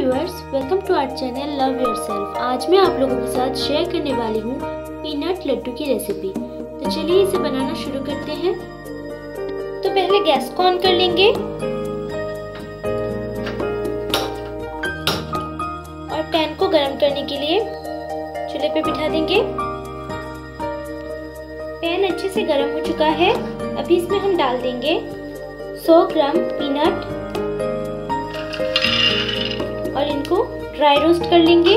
Viewers welcome to our channel love yourself आज मैं आप लोगों के साथ शेयर करने वाली हूँ पीनट लड्डू की रेसिपी तो चलिए इसे बनाना शुरू करते हैं। तो पहले गैस को ऑन कर लेंगे। और पैन को गर्म करने के लिए चूल्हे पे बिठा देंगे। पैन अच्छे से गर्म हो चुका है। अभी इसमें हम डाल देंगे 100 ग्राम पीनट इनको ड्राई रोस्ट कर लेंगे।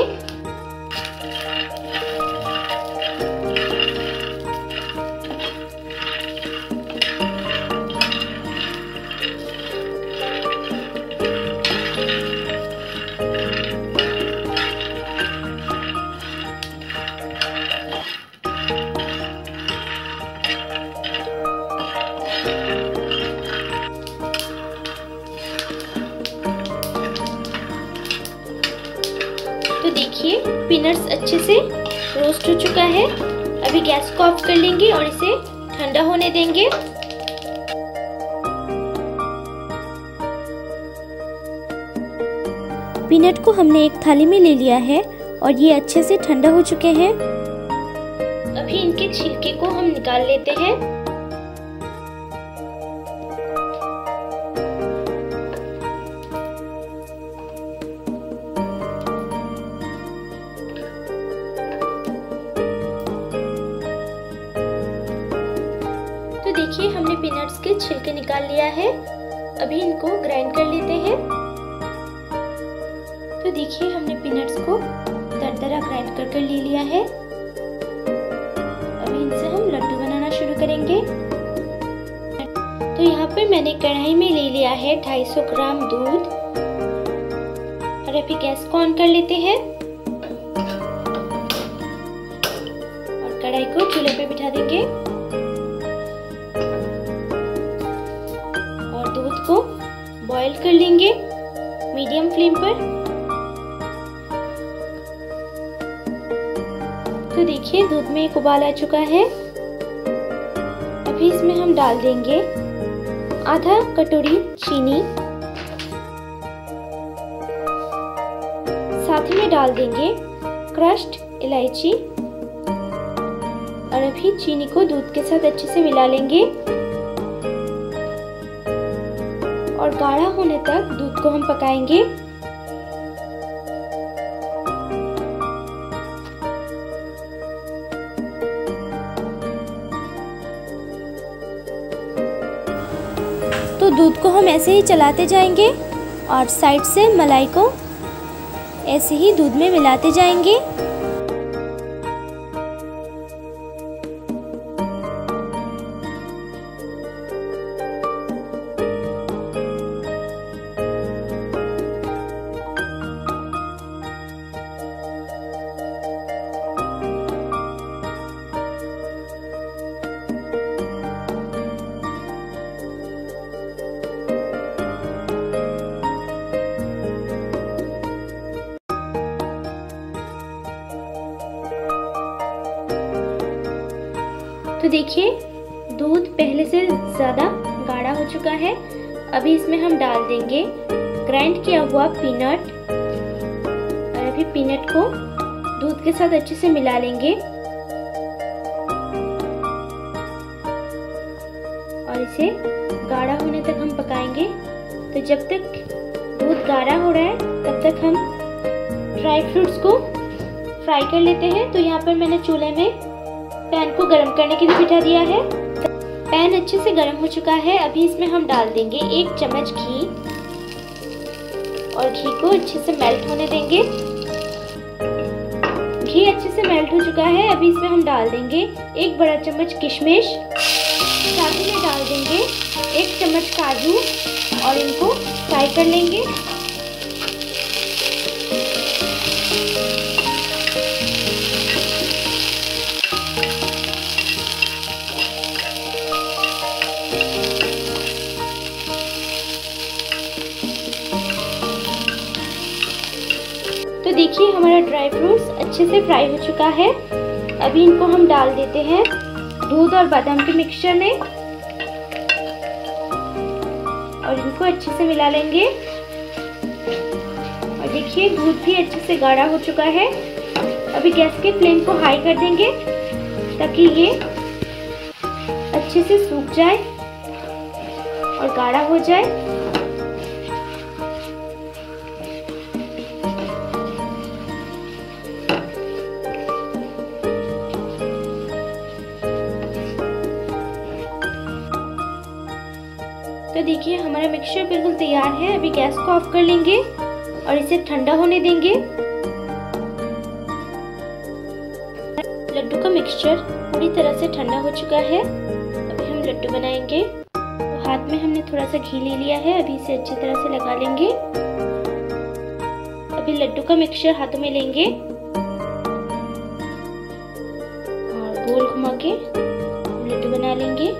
तो देखिए पीनट्स अच्छे से रोस्ट हो चुका है। अभी गैस को ऑफ़ कर लेंगे और इसे ठंडा होने देंगे। पीनट को हमने एक थाली में ले लिया है और ये अच्छे से ठंडा हो चुके हैं। अभी इनके छिलके को हम निकाल लेते हैं। हमने पीनट्स के छिलके निकाल लिया है। अभी इनको ग्राइंड कर लेते हैं। तो देखिए, हमने पीनट्स को दरदरा ग्राइंड कर ले लिया है। अभी इनसे हम लड्डू बनाना शुरू करेंगे। तो यहाँ पे मैंने कढ़ाई में ले लिया है 250 ग्राम दूध। और अभी गैस को ऑन कर लेते हैं। और कढ़ाई को चूल्हे पे बिठा देंगे। बॉईल कर लेंगे मीडियम फ्लेम पर। तो देखिए, दूध में एक उबाल आ चुका है। अभी इसमें हम डाल देंगे आधा कटोरी चीनी। साथ ही में डाल देंगे क्रश्ड इलायची। और अभी चीनी को दूध के साथ अच्छे से मिला लेंगे। और गाढ़ा होने तक दूध को हम पकाएँगे। तो दूध को हम ऐसे ही चलाते जाएँगे और साइड से मलाई को ऐसे ही दूध में मिलाते जाएँगे। तो देखिए, दूध पहले से ज़्यादा गाढ़ा हो चुका है। अभी इसमें हम डाल देंगे ग्राइंड किया हुआ पीनट और अभी पीनट को दूध के साथ अच्छे से मिला लेंगे। और इसे गाढ़ा होने तक हम पकाएँगे। तो जब तक दूध गाढ़ा हो रहा है, तब तक हम ड्राई फ्रूट्स को फ्राई कर लेते हैं। तो यहाँ पर मैंने चूल्हे में पैन को गर्म करने के लिए बिठा दिया है। पैन अच्छे से गर्म हो चुका है। अभी इसमें हम डाल देंगे एक चम्मच घी। और घी को अच्छे से मेल्ट होने देंगे। घी अच्छे से मेल्ट हो चुका है। अभी इसमें हम डाल देंगे एक बड़ा चम्मच किशमिश। साथ ही में डाल देंगे एक चम्मच काजू। और इनको फ्राई कर लेंगे। तो देखिए, हमारा ड्राई फ्रूट्स अच्छे से फ्राई हो चुका है। अभी इनको हम डाल देते हैं। दूध और बादाम के मिक्सचर में। और इनको अच्छे से मिला लेंगे। और देखिए, दूध भी अच्छे से गाढ़ा हो चुका है। अभी गैस के फ्लेम को हाई कर देंगे, ताकि ये अच्छे से सूख जाए और गाढ़ा हो जाए। तो देखिए, हमारा मिक्सचर बिल्कुल तैयार है। अभी गैस को ऑफ़ कर लेंगे और इसे ठंडा होने देंगे। लड्डू का मिक्सचर पूरी तरह से ठंडा हो चुका है। अभी हम लड्डू बनाएँगे। तो हाथ में हमने थोड़ा सा घी ले लिया है। अभी इसे अच्छी तरह से लगा लेंगे। अभी लड्डू का मिक्सचर हाथों में लेंगे। और गोल घुमा के लड्डू बना लेंगे।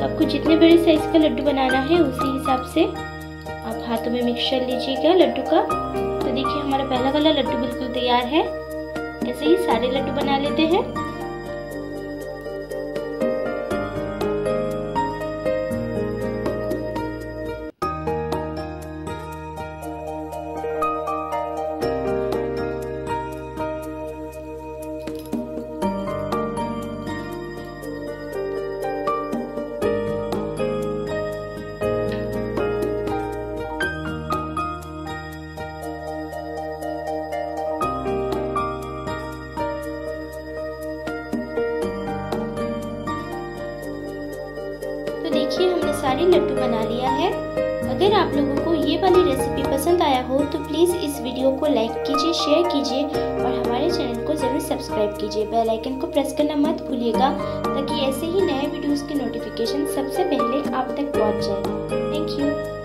तो आपको जितने बड़े साइज़ का लड्डू बनाना है, उसी हिसाब से आप हाथों में मिक्सचर लीजिएगा लड्डू का। तो देखिए, हमारा पहला वाला लड्डू बिल्कुल तैयार है। ऐसे ही सारे लड्डू बना लेते हैं। सारे लड्डू बना लिया है। अगर आप लोगों को ये वाली रेसिपी पसंद आया हो तो प्लीज़ इस वीडियो को लाइक कीजिए शेयर कीजिए और हमारे चैनल को ज़रूर सब्सक्राइब कीजिए। बेल आइकन को प्रेस करना मत भूलिएगा, ताकि ऐसे ही नए वीडियोस के नोटिफिकेशन सबसे पहले आप तक पहुँच जाए।